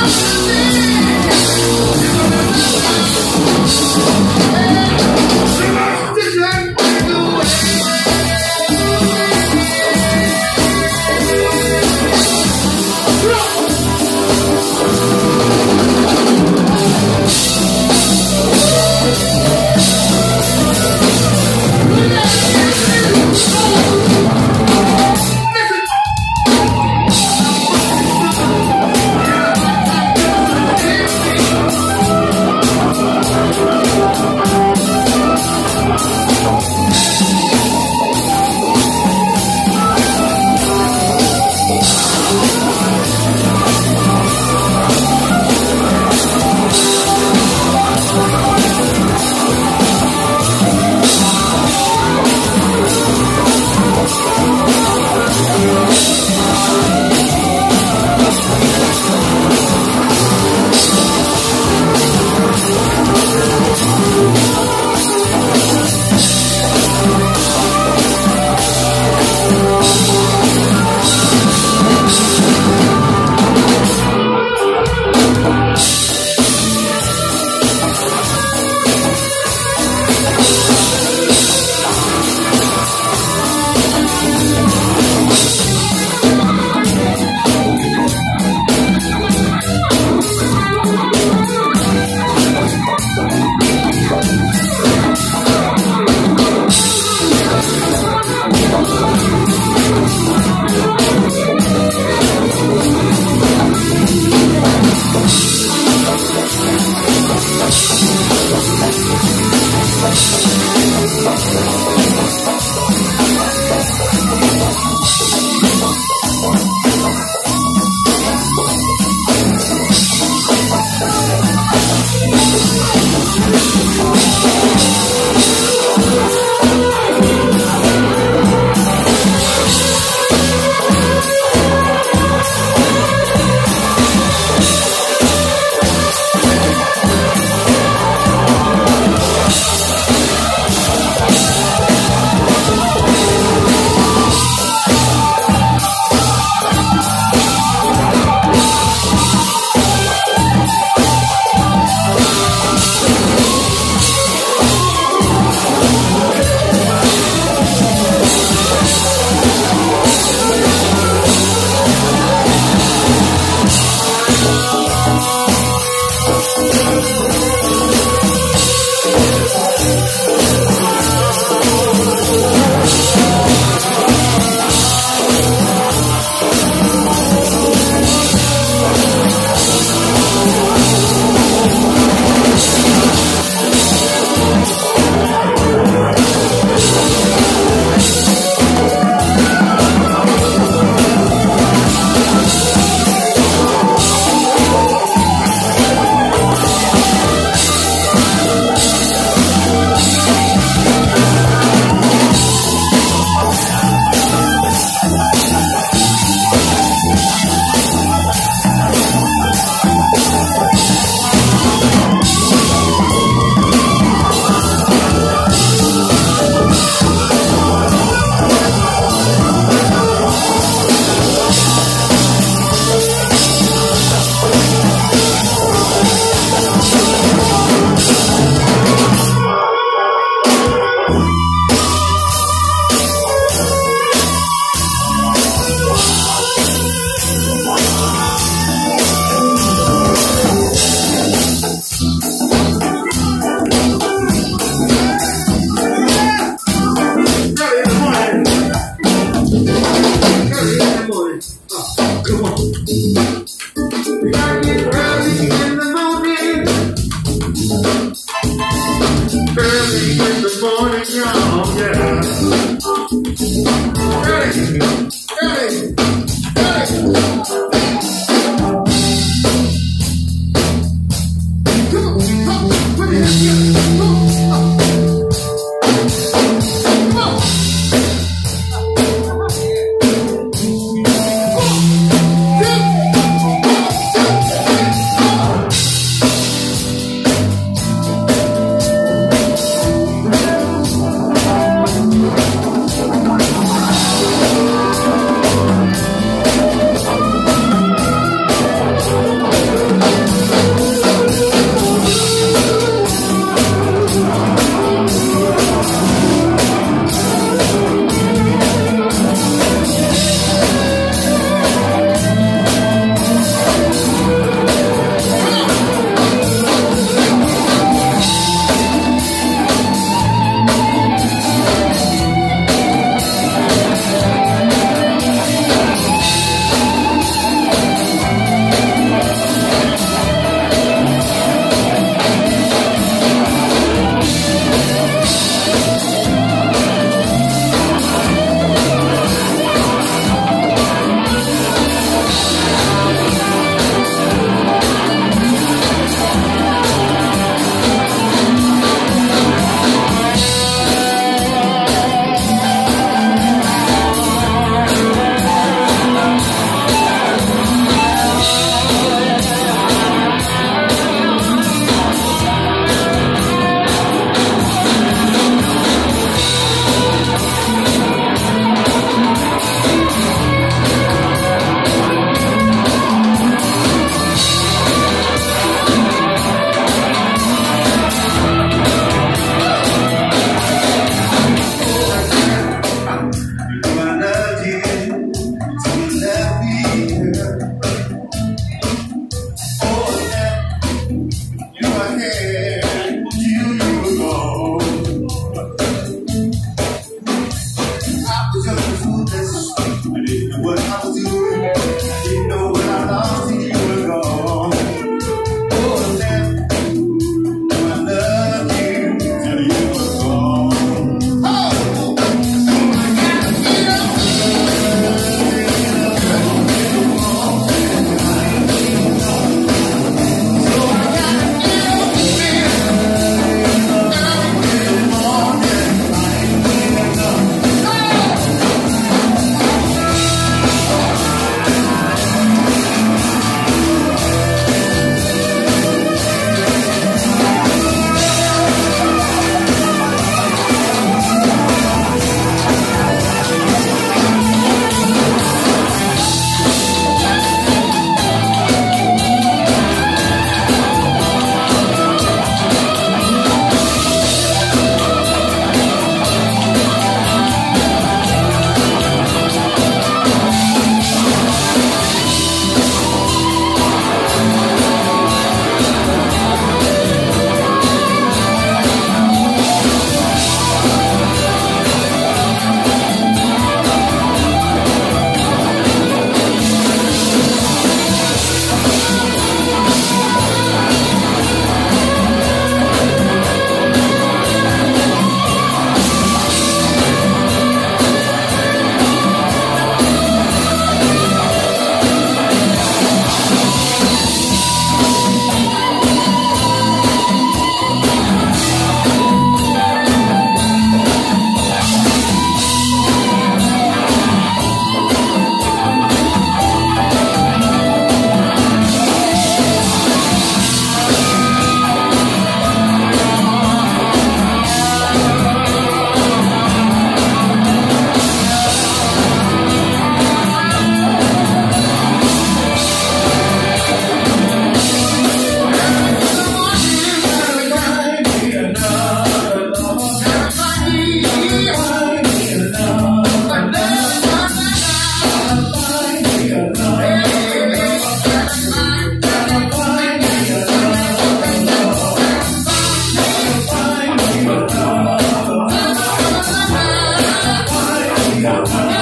Oh, Bye. Yeah.